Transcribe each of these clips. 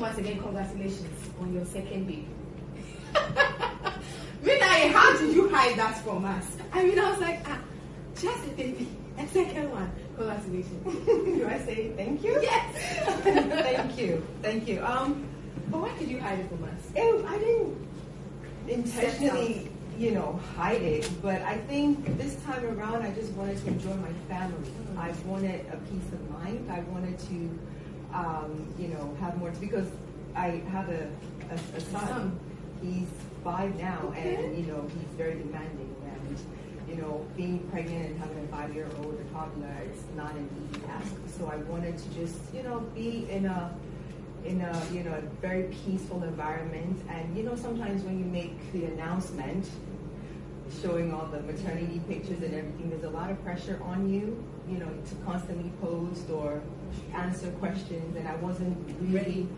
once again. Congratulations on your second baby. Menaye, how did you hide that from us? I mean, I was like, ah, just a baby, a second one. Congratulations. Do I say thank you? Yes. thank you. Thank you. Um, but why did you hide it from us? It, I didn't intentionally, you know, hide it, but I think this time around, I just wanted to enjoy my family. Mm-hmm. I wanted a peace of mind. I wanted to, um, you know, have more because I have a, a, a son. He's five now, okay. and you know, he's very demanding. And you know, being pregnant and having a five-year-old, a toddler, it's not an easy task. So I wanted to just, you know, be in a in a you know a very peaceful environment. And you know, sometimes when you make the announcement, showing all the maternity pictures and everything, there's a lot of pressure on you, you know, to constantly post or answer questions. And I wasn't really,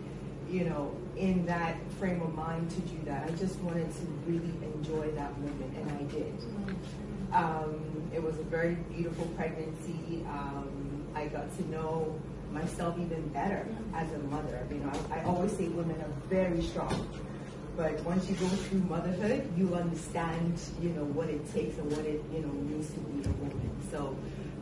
you know, in that frame of mind to do that. I just wanted to really enjoy that moment, and I did. Um, it was a very beautiful pregnancy. Um, I got to know myself even better as a mother. You know, I, I always say women are very strong, but once you go through motherhood, you understand, you know, what it takes and what it, you know, means to be a woman. So,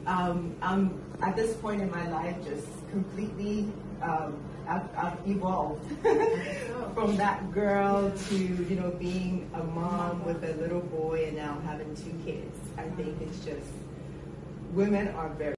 um, I'm at this point in my life just completely um, I've, I've, evolved from that girl to you know being a mom with a little boy and now having two kids. I think it's just women are very